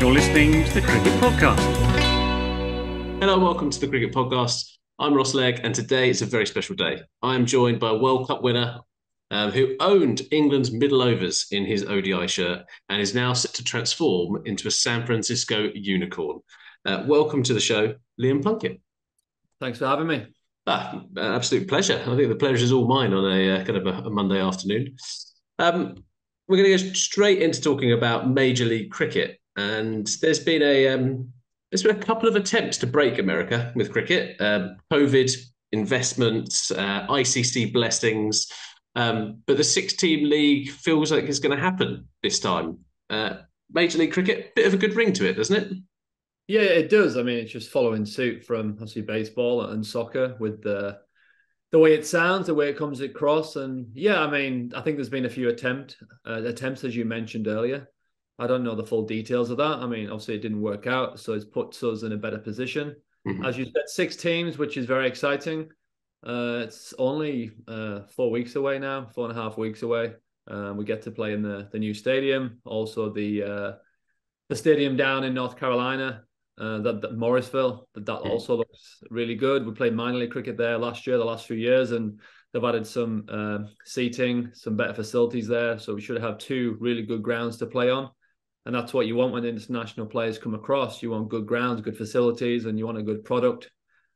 You're listening to the Cricket Podcast. Hello, welcome to the Cricket Podcast. I'm Ross Legg, and today is a very special day. I am joined by a World Cup winner um, who owned England's middle overs in his ODI shirt and is now set to transform into a San Francisco unicorn. Uh, welcome to the show, Liam Plunkett. Thanks for having me. Ah, absolute pleasure. I think the pleasure is all mine on a uh, kind of a, a Monday afternoon. Um, we're going to go straight into talking about Major League Cricket, and there's been a um, there's been a couple of attempts to break America with cricket. Um, COVID investments, uh, ICC blessings, um, but the six-team league feels like it's going to happen this time. Uh, Major League Cricket, bit of a good ring to it, doesn't it? Yeah, it does. I mean, it's just following suit from obviously baseball and soccer with the the way it sounds, the way it comes across, and yeah, I mean, I think there's been a few attempt uh, attempts as you mentioned earlier. I don't know the full details of that. I mean, obviously it didn't work out, so it puts us in a better position. Mm-hmm. As you said, six teams, which is very exciting. Uh, it's only uh, four weeks away now, four and a half weeks away. Uh, we get to play in the the new stadium, also the uh, the stadium down in North Carolina, uh, that, that, Morrisville. That that also looks really good. We played minor league cricket there last year, the last few years, and they've added some uh, seating, some better facilities there. So we should have two really good grounds to play on, and that's what you want when international players come across. You want good grounds, good facilities, and you want a good product.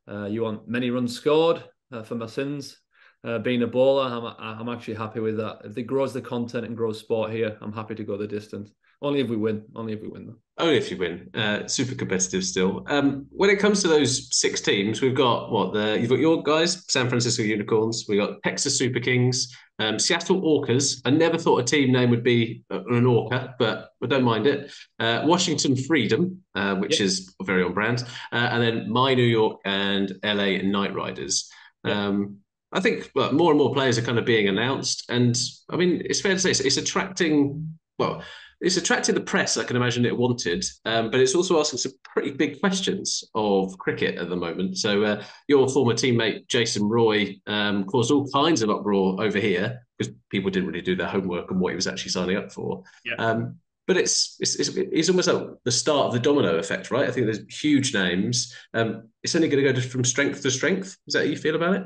Uh, you want many runs scored uh, for my sins. Uh, being a bowler, I'm I'm actually happy with that. If it grows the content and grows sport here, I'm happy to go the distance. Only if we win. Only if we win, though. Only if you win. Uh, super competitive still. Um, when it comes to those six teams, we've got what the you've got your guys, San Francisco Unicorns. We got Texas Super Kings, um, Seattle Orcas. I never thought a team name would be an Orca, but I don't mind it. Uh, Washington Freedom, uh, which yep. is very on brand, uh, and then my New York and LA Knight Riders. Yep. Um, I think well, more and more players are kind of being announced, and I mean it's fair to say it's, it's attracting well it's attracted the press I can imagine it wanted, um, but it's also asking some pretty big questions of cricket at the moment. So uh, your former teammate Jason Roy um, caused all kinds of uproar over here because people didn't really do their homework on what he was actually signing up for. Yeah. Um, but it's, it's, it's it's almost like the start of the domino effect, right? I think there's huge names. Um, it's only going to go from strength to strength. Is that how you feel about it?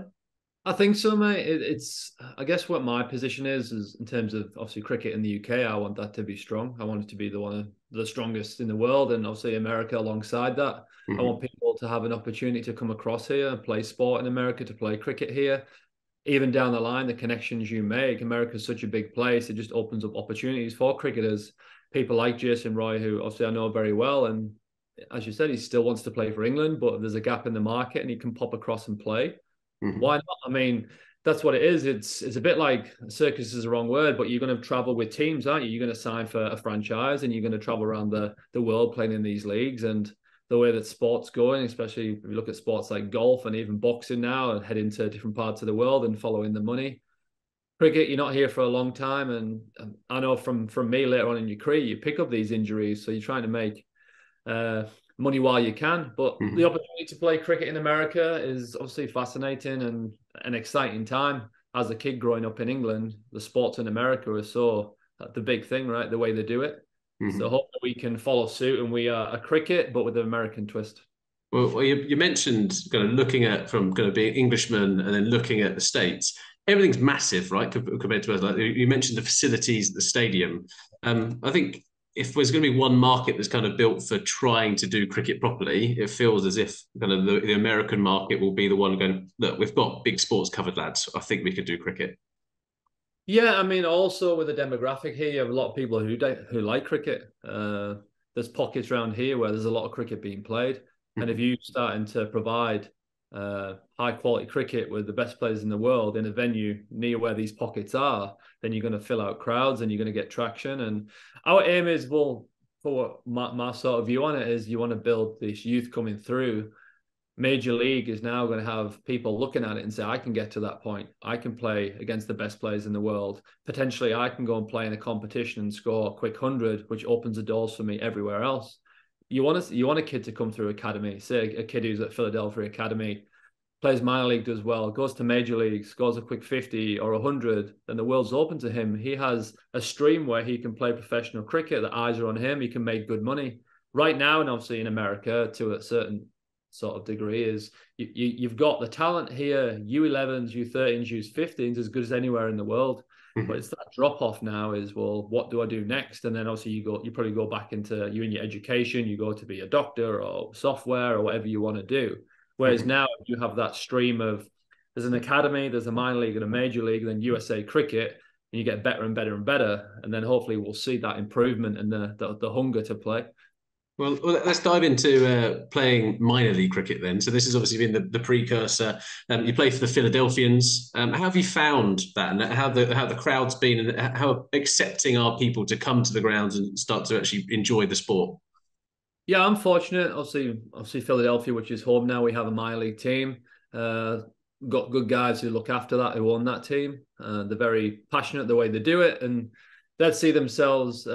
I think so, mate. It, it's I guess what my position is is in terms of obviously cricket in the UK. I want that to be strong. I want it to be the one of the strongest in the world, and obviously America alongside that. Mm-hmm. I want people to have an opportunity to come across here and play sport in America, to play cricket here. Even down the line, the connections you make. America is such a big place; it just opens up opportunities for cricketers. People like Jason Roy, who obviously I know very well, and as you said, he still wants to play for England, but there's a gap in the market, and he can pop across and play Mm-hmm. Why not? I mean, that's what it is. It's it's a bit like circus is the wrong word, but you're going to travel with teams, aren't you? You're going to sign for a franchise, and you're going to travel around the the world playing in these leagues. And the way that sports going, especially if you look at sports like golf and even boxing now, and head into different parts of the world and following the money. Cricket, you're not here for a long time, and I know from from me later on in your career, you pick up these injuries, so you're trying to make uh, money while you can. But mm-hmm. the opportunity to play cricket in America is obviously fascinating and an exciting time. As a kid growing up in England, the sports in America are so uh, the big thing, right? The way they do it. Mm-hmm. So hope that we can follow suit and we are a cricket, but with an American twist. Well, well you, you, mentioned kind of looking at from kind of being Englishman and then looking at the states. Everything's massive, right? Compared to us, like you mentioned the facilities at the stadium. Um, I think if there's going to be one market that's kind of built for trying to do cricket properly, it feels as if kind of the, the American market will be the one going, look, we've got big sports covered lads. I think we could do cricket. Yeah, I mean, also with the demographic here, you have a lot of people who who like cricket. Uh, there's pockets around here where there's a lot of cricket being played, mm-hmm. and if you starting to provide uh, high quality cricket with the best players in the world in a venue near where these pockets are, then you're going to fill out crowds and you're going to get traction. And our aim is, well, for my, my sort of view on it is you want to build this youth coming through. Major League is now going to have people looking at it and say, I can get to that point. I can play against the best players in the world. Potentially, I can go and play in a competition and score a quick hundred, which opens the doors for me everywhere else you want to you want a kid to come through academy. Say a kid who's at Philadelphia Academy, plays minor league, does well, goes to major league, scores a quick fifty or hundred, then the world's open to him. He has a stream where he can play professional cricket. The eyes are on him. He can make good money. right now, and obviously in America to a certain sort of degree, is you, you you've got the talent here, U11s, U13s, U15s, as good as anywhere in the world. Mm-hmm. But it's that drop off now is well, what do I do next? And then obviously you go, you probably go back into you in your education, you go to be a doctor or software or whatever you want to do. Whereas mm-hmm. now you have that stream of there's an academy, there's a minor league and a major league, and then USA cricket, and you get better and better and better. And then hopefully we'll see that improvement and the the, the hunger to play. Well, let's dive into uh, playing minor league cricket then. So this has obviously been the, the precursor. Um, you play for the Philadelphians. Um, how have you found that, and how the how the crowd's been, and how accepting are people to come to the grounds and start to actually enjoy the sport? Yeah, I'm fortunate. Obviously, obviously Philadelphia, which is home now, we have a minor league team. Uh, got good guys who look after that, who own that team. Uh, they're very passionate the way they do it, and they'd see themselves.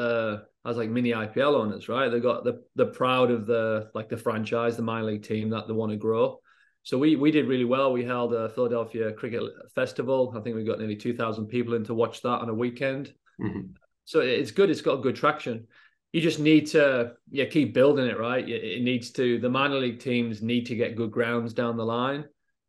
As like mini IPL owners, right? They've got the the proud of the like the franchise, the minor league team that they want to grow. So we we did really well. We held a Philadelphia Cricket Festival. I think we got nearly two thousand people in to watch that on a weekend. Mm-hmm. So it's good. It's got good traction. You just need to yeah keep building it, right? It, needs to. The minor league teams need to get good grounds down the line.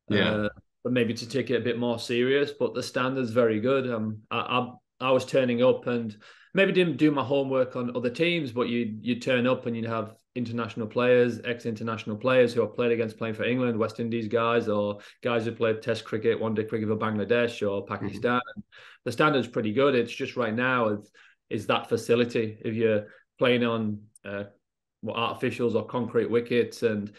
Yeah. Uh, but maybe to take it a bit more serious. But the standard's very good. Um, I, I I was turning up and maybe didn't do my homework on other teams, but you you turn up and you'd have international players, ex-international players who have played against playing for England, West Indies guys, or guys who played Test cricket, one day cricket for Bangladesh or Pakistan. Mm-hmm. The standard's pretty good. It's just right now is, is that facility. If you're playing on uh, what artificials or concrete wickets and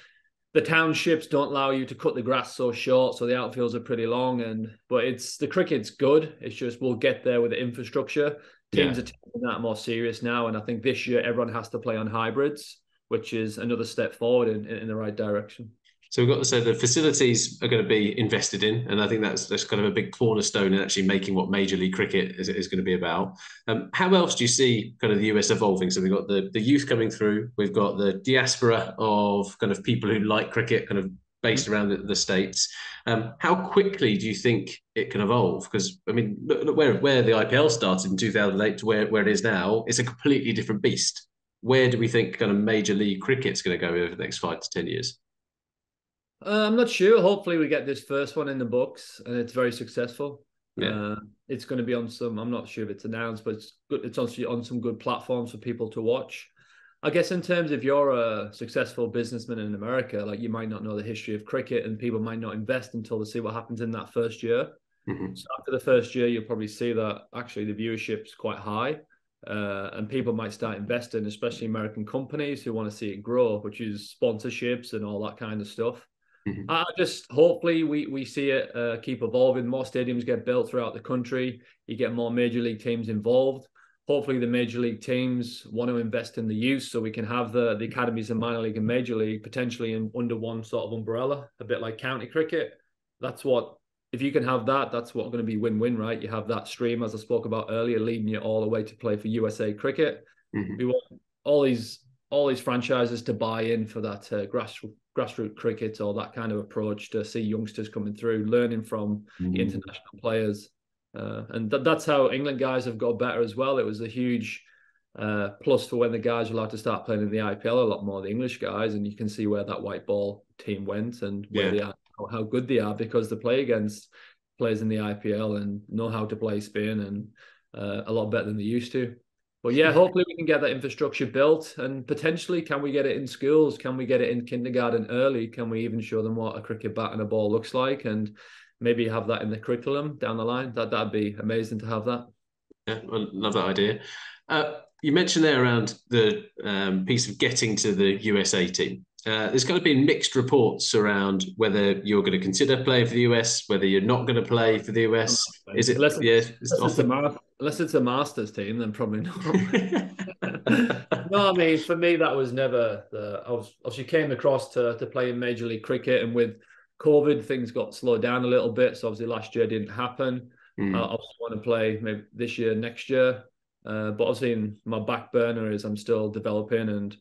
the townships don't allow you to cut the grass so short, so the outfields are pretty long. And but it's the cricket's good. It's just we'll get there with the infrastructure teams yeah. are taking that more serious now, and I think this year everyone has to play on hybrids, which is another step forward in, in the right direction. So we've got to say the facilities are going to be invested in, and I think that's that's kind of a big cornerstone in actually making what Major League Cricket is, is going to be about. Um, how else do you see kind of the US evolving? So we've got the the youth coming through, we've got the diaspora of kind of people who like cricket, kind of based around the, the states. Um, how quickly do you think it can evolve? Because I mean, look, look, where where the IPL started in 2008 to where, where it is now, it's a completely different beast. Where do we think kind of major league cricket's going to go over the next five to ten years? Uh, I'm not sure. Hopefully, we get this first one in the books and it's very successful. Yeah. Uh, it's going to be on some. I'm not sure if it's announced, but it's good. It's on on some good platforms for people to watch. I guess in terms of you're a successful businessman in America, like you might not know the history of cricket, and people might not invest until they see what happens in that first year. Mm-hmm. So after the first year, you'll probably see that actually the viewership's quite high, uh, and people might start investing, especially American companies who want to see it grow, which is sponsorships and all that kind of stuff. Mm-hmm. I just hopefully we we see it uh, keep evolving. More stadiums get built throughout the country. You get more major league teams involved hopefully the major league teams want to invest in the youth so we can have the the academies in minor league and major league potentially in under one sort of umbrella a bit like county cricket that's what if you can have that that's what going to be win-win right you have that stream as i spoke about earlier leading you all the way to play for usa cricket mm-hmm. we want all these all these franchises to buy in for that uh, grassroots grassroots cricket or that kind of approach to see youngsters coming through learning from mm-hmm. international players uh, and th- that's how England guys have got better as well. It was a huge uh, plus for when the guys were allowed to start playing in the IPL a lot more, the English guys, and you can see where that white ball team went and where yeah. they are, how good they are because they play against players in the IPL and know how to play spin and uh, a lot better than they used to. But yeah, hopefully we can get that infrastructure built and potentially can we get it in schools? Can we get it in kindergarten early? Can we even show them what a cricket bat and a ball looks like? And maybe have that in the curriculum down the line. That that'd be amazing to have that. Yeah, I love that idea. Uh, you mentioned there around the um, piece of getting to the USA team. Uh, there's going to be mixed reports around whether you're going to consider playing for the US, whether you're not going to play for the US. Is it? Unless, yeah, it's unless, it's a, unless it's a Masters team, then probably not. no, I mean for me that was never the. I was obviously came across to to play in Major League Cricket, and with COVID, things got slowed down a little bit. So obviously last year didn't happen. Mm. I also want to play maybe this year, next year. Uh, but obviously, in my back burner is I'm still developing and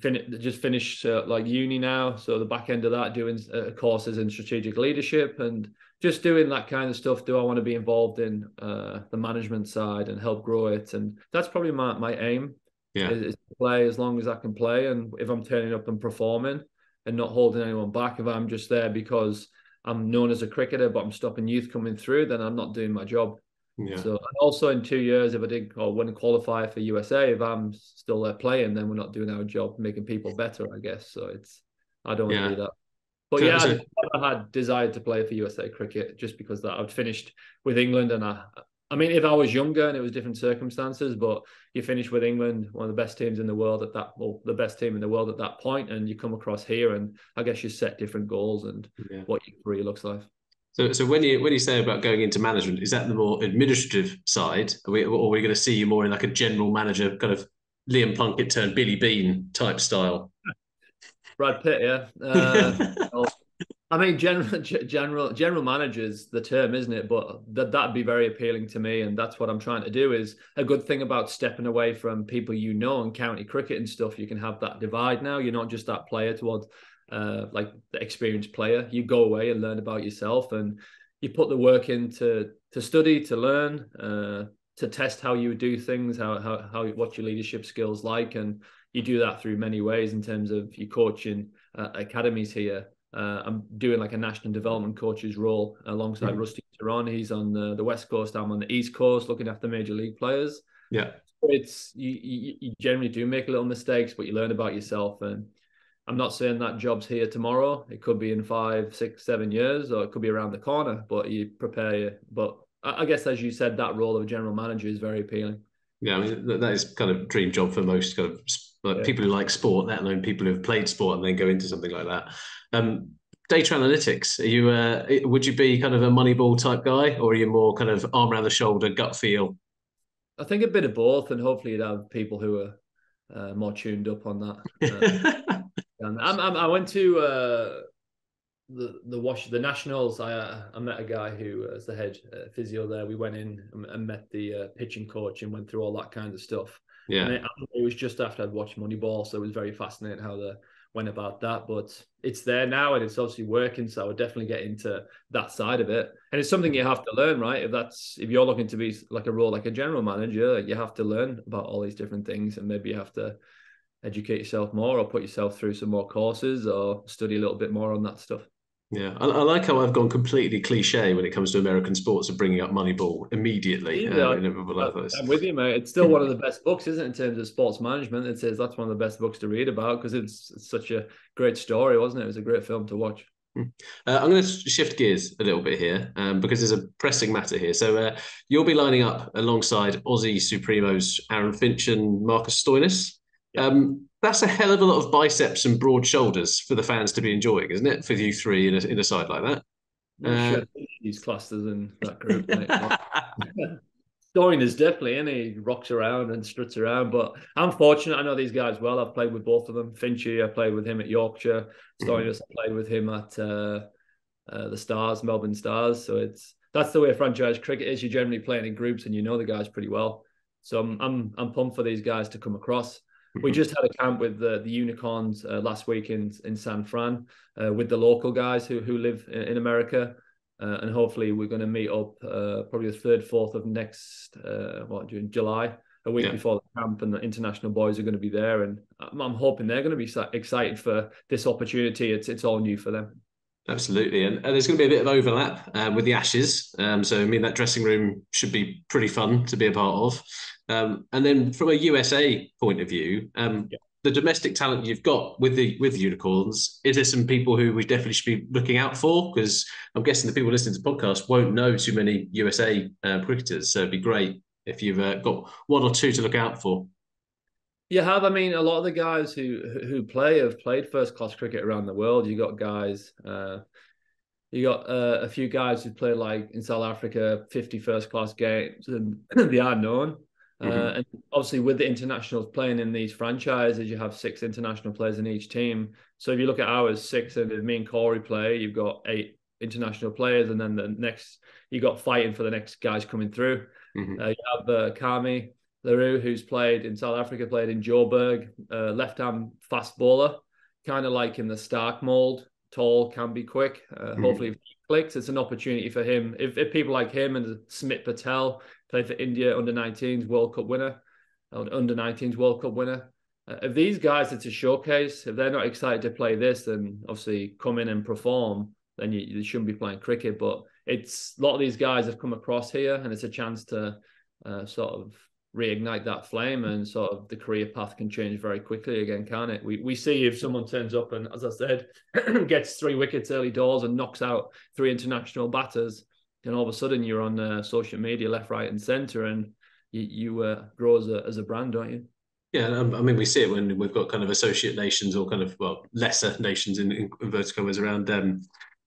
fin- just finished uh, like uni now. So the back end of that, doing uh, courses in strategic leadership and just doing that kind of stuff. Do I want to be involved in uh, the management side and help grow it? And that's probably my my aim. Yeah. Is, is play as long as I can play, and if I'm turning up and performing and not holding anyone back, if I'm just there because I'm known as a cricketer, but I'm stopping youth coming through, then I'm not doing my job. Yeah. So and also in two years, if I did or when qualify for USA, if I'm still there playing, then we're not doing our job, making people better, I guess. So it's I don't want Yeah. to do that. But So- yeah, so- I had desired to play for USA cricket just because that I'd finished with England and I I mean if I was younger and it was different circumstances, but you finish with England, one of the best teams in the world at that well, the best team in the world at that point, and you come across here and I guess you set different goals and Yeah. what your career looks like. So, so when you when you say about going into management, is that the more administrative side, are we, or are we going to see you more in like a general manager kind of Liam Plunkett turned Billy Beane type style? Brad Pitt, yeah. Uh, I mean, general, general, general managers, the term, isn't it? But that that'd be very appealing to me, and that's what I'm trying to do. Is a good thing about stepping away from people you know and county cricket and stuff. You can have that divide now. You're not just that player towards, uh, like the experienced player. You go away and learn about yourself, and you put the work in to to study, to learn, uh, to test how you do things, how how how what your leadership skills like, and you do that through many ways in terms of your coaching uh, academies here. Uh, I'm doing like a national development coach's role alongside Mhm. Rusty Theron. He's on the, the west coast. I'm on the east coast, looking after major league players. yeah, It's you, you, you generally do make a little mistakes, but you learn about yourself. And I'm not saying that job's here tomorrow. It could be in five, six, seven years, or it could be around the corner. But you prepare you. But I, I guess, as you said, that role of a general manager is very appealing. Yeah. I mean, that, that is kind of dream job for most kind of like Yeah. people who like sport, let alone people who've played sport and then go into something like that. Um, data analytics. Are you? Uh, would you be kind of a Moneyball type guy, or are you more kind of arm around the shoulder, gut feel? I think a bit of both, and hopefully you'd have people who are uh, more tuned up on that. Uh, And I'm, I'm, I went to uh, the the wash the nationals. I uh, I met a guy who was the head uh, physio there. We went in and, and met the uh, pitching coach and went through all that kind of stuff. yeah. And it, it was just after I'd watched Moneyball, so it was very fascinating how they went about that. But it's there now, and it's obviously working. So I would definitely get into that side of it. And it's something you have to learn, right? If that's if you're looking to be like a role like a general manager, you have to learn about all these different things, and maybe you have to educate yourself more, or put yourself through some more courses, or study a little bit more on that stuff. Yeah, I, I like how I've gone completely cliche when it comes to American sports and bringing up Moneyball immediately. Yeah, uh, in like. I'm with you, mate. It's still one of the best books, isn't it, in terms of sports management? It says that's one of the best books to read about because it's, it's such a great story, wasn't it? It was a great film to watch. Uh, I'm going to shift gears a little bit here um, because there's a pressing matter here. So uh, you'll be lining up alongside Aussie Supremos Aaron Finch and Marcus Stoinis. Um, that's a hell of a lot of biceps and broad shoulders for the fans to be enjoying, isn't it? For you three in a, in a side like that. Uh, sure he's classed as in that group. is definitely in. He rocks around and struts around. But I'm fortunate. I know these guys well. I've played with both of them. Finchy, I played with him at Yorkshire. Stoinis, I played with him at uh, uh, the Stars, Melbourne Stars. So it's that's the way franchise cricket is. You're generally playing in groups, and you know the guys pretty well. So I'm I'm, I'm pumped for these guys to come across. We just had a camp with the, the unicorns uh, last week in in San Fran uh, with the local guys who who live in, in America, uh, and hopefully we're going to meet up uh, probably the third, fourth of next uh, what during July, a week Yeah. before the camp, and the international boys are going to be there, and I'm, I'm hoping they're going to be excited for this opportunity. It's it's all new for them. Absolutely, and, and there's going to be a bit of overlap um, with the Ashes. Um, so I mean that dressing room should be pretty fun to be a part of. Um, and then from a USA point of view, um, Yeah. the domestic talent you've got with the with unicorns, is there some people who we definitely should be looking out for? Because I'm guessing the people listening to the podcast won't know too many USA uh, cricketers, so it'd be great if you've uh, got one or two to look out for. You have, I mean, a lot of the guys who who play have played first class cricket around the world. You got guys, uh, you got uh, a few guys who play like in South Africa, 50 first class games, and they are known. Uh, Mhm. and obviously, with the internationals playing in these franchises, you have six international players in each team. So if you look at ours, six, and if me and Corey play, you've got eight international players, and then the next you got fighting for the next guys coming through. Mhm. Uh, you have uh, Kami Leroux, who's played in South Africa, played in Joburg, uh, left arm fast bowler, kind of like in the Stark mold, tall, can be quick. Uh, Mhm. Hopefully, it's an opportunity for him. If, if people like him and Smit Patel play for India under 19s World Cup winner, under 19s World Cup winner. Uh, if these guys, it's a showcase. If they're not excited to play this, then obviously come in and perform. Then you, you shouldn't be playing cricket. But it's a lot of these guys have come across here, and it's a chance to uh, sort of reignite that flame, and sort of the career path can change very quickly again, can it? We we see if someone turns up and, as I said, gets three wickets early doors and knocks out three international batters, then all of a sudden you're on uh, social media left, right, and centre, and you, you uh, grow as a as a brand, don't you? Yeah, um, I mean, we see it when we've got kind of associate nations or kind of well lesser nations in, in inverted commas around um,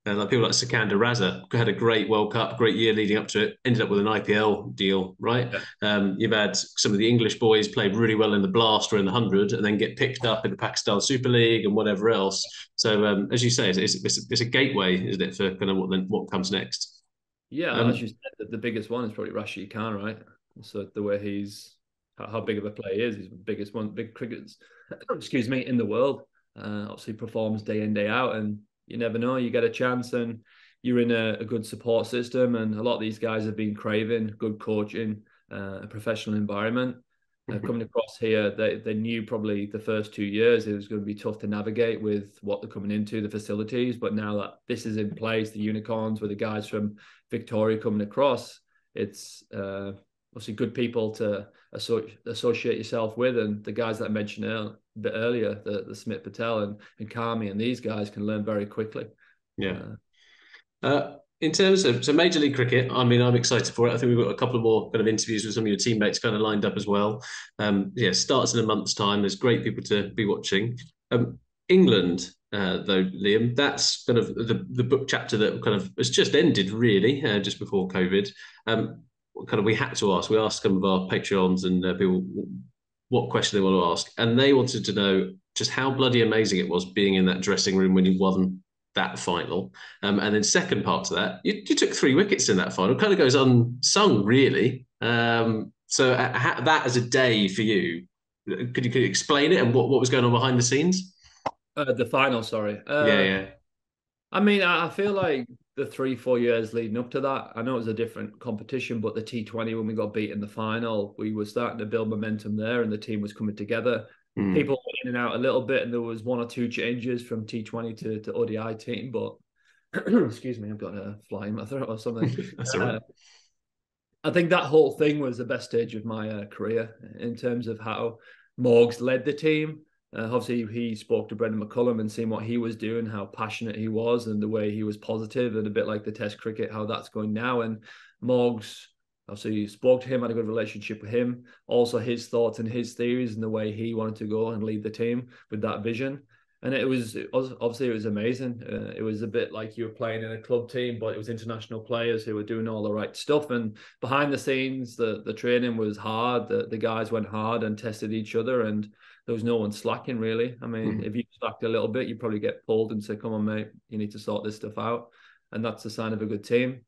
uh, like people like Sikandar Raza had a great World Cup, great year leading up to it. Ended up with an IPL deal, right? Yeah. Um, you've had some of the English boys play really well in the Blast or in the Hundred, and then get picked up in the Pakistan Super League and whatever else. So, um, as you say, it's, it's, it's, a gateway, isn't it, for kind of what then what comes next? Yeah, um, as you said, the biggest one is probably Rashid Khan, right? So the way he's how big of a player he is, he's the biggest one, big cricketers, excuse me, in the world. Uh, obviously performs day in day out, and you never know. You get a chance and you're in a, a good support system. And a lot of these guys have been craving good coaching, uh, a professional environment. Uh, coming across here, they, they knew probably the first two years it was going to be tough to navigate with what they're coming into, the facilities. But now that this is in place, the unicorns with the guys from Victoria coming across, it's uh, obviously good people to associate yourself with. And the guys that I mentioned earlier, bit earlier, the, the Smit Patel and, and Carmi and these guys can learn very quickly. Yeah. Uh, uh, in terms of so Major League Cricket, I mean, I'm excited for it. I think we've got a couple of more kind of interviews with some of your teammates kind of lined up as well. Um, yeah, starts in a month's time. There's great people to be watching. Um, England, uh, though, Liam, that's kind of the, the book chapter that kind of has just ended, really, uh, just before COVID. Um, kind of we had to ask. We asked some of our Patreons and uh, people what question they want to ask, and they wanted to know just how bloody amazing it was being in that dressing room when you won that final. Um, and then second part to that, you, you, took three wickets in that final. Kind of goes unsung, really. Um, so uh, that as a day for you, could you, could you explain it and what, what was going on behind the scenes? Uh, the final, sorry. Uh, yeah, yeah. I mean, I feel like the three, four years leading up to that, I know it was a different competition, but the T20, when we got beat in the final, we were starting to build momentum there and the team was coming together. Mm. People went in and out a little bit, and there was one or two changes from T20 to, to ODI team, but excuse me, I've got a fly in my throat or something. That's uh, I think that whole thing was the best stage of my uh, career in terms of how Morgs led the team uh, obviously, he spoke to Brendon McCullum and seeing what he was doing, how passionate he was, and the way he was positive, and a bit like the Test cricket, how that's going now. And Morgs, obviously, spoke to him, had a good relationship with him. Also, his thoughts and his theories, and the way he wanted to go and lead the team with that vision. And it was, it was obviously it was amazing. Uh, it was a bit like you were playing in a club team, but it was international players who were doing all the right stuff. And behind the scenes, the the training was hard. The the guys went hard and tested each other and there was no one slacking really. I mean, mm. if you slacked a little bit, you probably get pulled and say, "Come on, mate, you need to sort this stuff out," and that's a sign of a good team.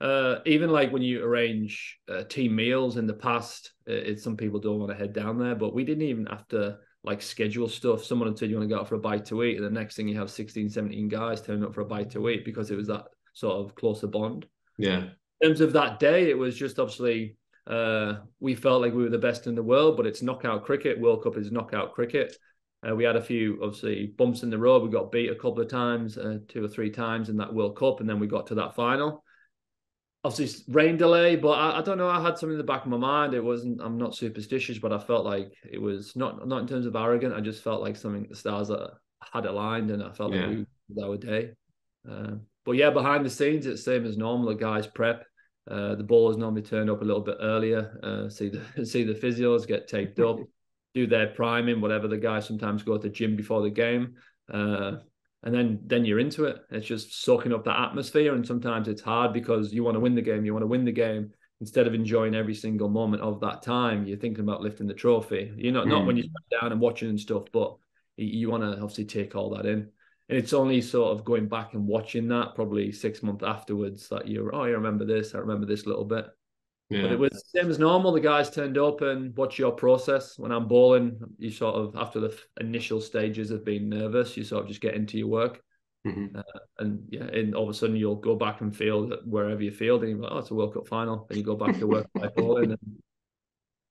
Uh, even like when you arrange uh, team meals in the past, it, some people don't want to head down there, but we didn't even have to like schedule stuff. Someone said you want to go out for a bite to eat, and the next thing you have 16, 17 guys turning up for a bite to eat because it was that sort of closer bond. Yeah. In terms of that day, it was just obviously uh, we felt like we were the best in the world, but it's knockout cricket. World Cup is knockout cricket. Uh, we had a few obviously bumps in the road. We got beat a couple of times, uh, two or three times in that World Cup, and then we got to that final. Obviously, rain delay, but I, I, don't know. I had something in the back of my mind. It wasn't. I'm not superstitious, but I felt like it was not not in terms of arrogant. I just felt like something the stars had aligned, and I felt yeah. like we that our day. Uh, but yeah, behind the scenes, it's same as normal. The guys prep. Uh, the is normally turned up a little bit earlier, uh, see the see the physios get taped up, do their priming, whatever the guys sometimes go to the gym before the game, uh, and then then you're into it. It's just soaking up that atmosphere, and sometimes it's hard because you want to win the game. You want to win the game instead of enjoying every single moment of that time. You're thinking about lifting the trophy. You know, mm. not when you sit down and watching and stuff, but you, you want to obviously take all that in and it's only sort of going back and watching that probably six months afterwards that you're oh I remember this I remember this little bit yeah. but it was same as normal the guys turned up and watch your process when I'm bowling you sort of after the initial stages of being nervous you sort of just get into your work mm-hmm. uh, and yeah and all of a sudden you'll go back and field wherever you field and you're like oh it's a World Cup final and you go back to work by bowling and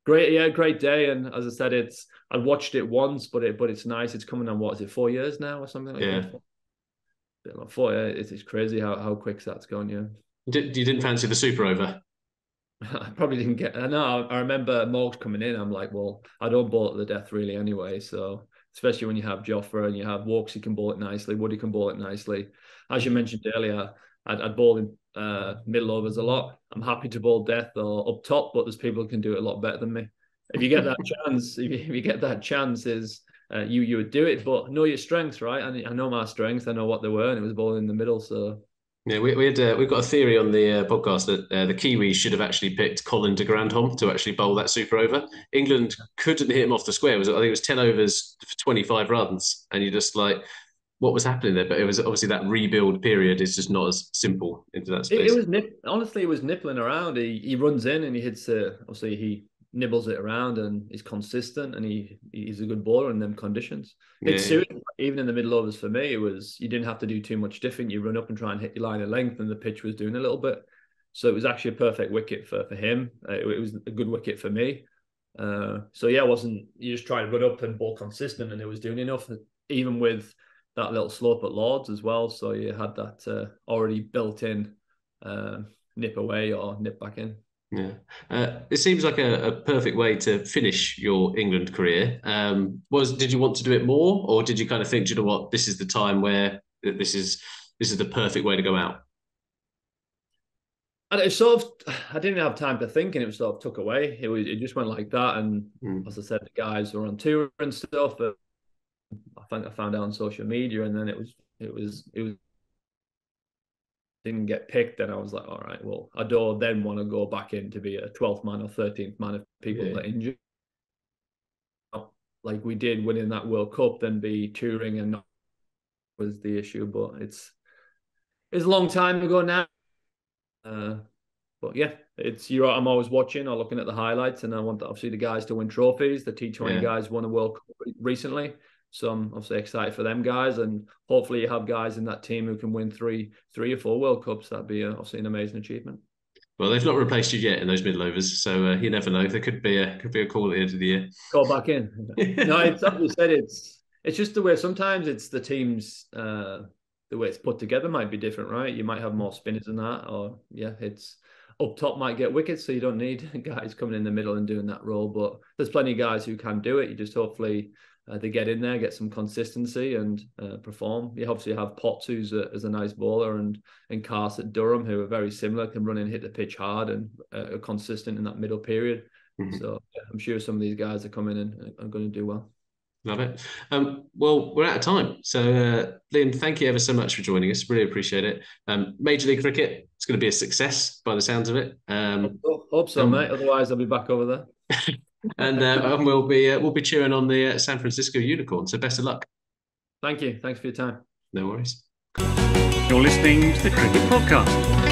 Great, yeah, great day. And as I said, it's I watched it once, but it but it's nice. It's coming on what is it, four years now or something like Yeah. that? Four, yeah, it's, it's crazy how, how quick that's gone, yeah. Did, you didn't fancy the Super over? I probably didn't get. I know. I remember Morgs coming in. I'm like, well, I don't bowl at the death really anyway. So especially when you have Jofra and you have Woakes, he can bowl it nicely. Woody can bowl it nicely. As you mentioned earlier, I'd, I'd bowl in uh, middle overs a lot. I'm happy to bowl death or up top, but there's people who can do it a lot better than me. If you get that chance, if you, if you get that chance, is uh, you you would do it, but know your strengths, right? And I know my strengths. I know what they were, and it was bowling in the middle. So Yeah, we, we had uh, we've got a theory on the uh, podcast that uh, the Kiwis should have actually picked Colin de Grandhomme to actually bowl that super over. England couldn't hit him off the square. It was I think it was ten overs for twenty five runs, and you just like what was happening there. But it was obviously that rebuild period is just not as simple into that it, space. it was nip, honestly, it was nippling around. He he runs in and he hits it. Obviously, he nibbles it around and he's consistent and he he's a good bowler in them conditions. It Yeah. suited even in the middle overs for me. It was you didn't have to do too much different. You run up and try and hit your line of length, and the pitch was doing a little bit. So it was actually a perfect wicket for for him. Uh, it, it was a good wicket for me. Uh, so yeah, it wasn't you just try to run up and bowl consistent, and it was doing enough. Even with that little slope at Lords as well. So you had that uh, already built in uh, nip away or nip back in. Yeah, uh, it seems like a, a perfect way to finish your England career. Um, was did you want to do it more, or did you kind of think, "Do you know what, this is the time where this is this is the perfect way to go out? And it sort of, I didn't have time to think, and it was sort of took away. It was, it just went like that. And Mm. as I said, the guys were on tour and stuff. But I think I found out on social media, and then it was, it was, it was didn't get picked. Then I was like, all right, well, I don't then want to go back in to be a 12th man or 13th man if people Yeah. injured. Like we did winning that World Cup, then be touring and not was the issue. But it's it's a long time ago now. Uh, but yeah, it's you're right. I'm always watching or looking at the highlights, and I want obviously the guys to win trophies. The T20 Yeah. guys won a World Cup recently, so I'm obviously excited for them guys, and hopefully you have guys in that team who can win three, three or four World Cups. That'd be uh, obviously an amazing achievement. Well, they've not replaced you yet in those middle overs, so uh, you never know. There could be a could be a call at the end of the year. Go back in. no, it's like you said. It's it's just the way. Sometimes it's the teams. Uh, the way it's put together might be different, right? You might have more spinners than that, or yeah, it's up top might get wickets, so you don't need guys coming in the middle and doing that role. But there's plenty of guys who can do it. You just hopefully uh, they get in there, get some consistency, and uh, perform. You obviously have Potts, who's a, is a nice bowler, and and Carse at Durham, who are very similar, can run and hit the pitch hard and uh, are consistent in that middle period. Mhm. So yeah, I'm sure some of these guys are coming in and are going to do well. Love it. Um, well, we're out of time. So, uh, Liam, thank you ever so much for joining us. Really appreciate it. Um, Major League Cricket, it's going to be a success by the sounds of it. Um, Hope- Hope so, Um, mate. Otherwise, I'll be back over there. and, uh, and we'll be uh, we'll be cheering on the uh, San Francisco Unicorn. So, best of luck. Thank you. Thanks for your time. No worries. You're listening to the Cricket Podcast.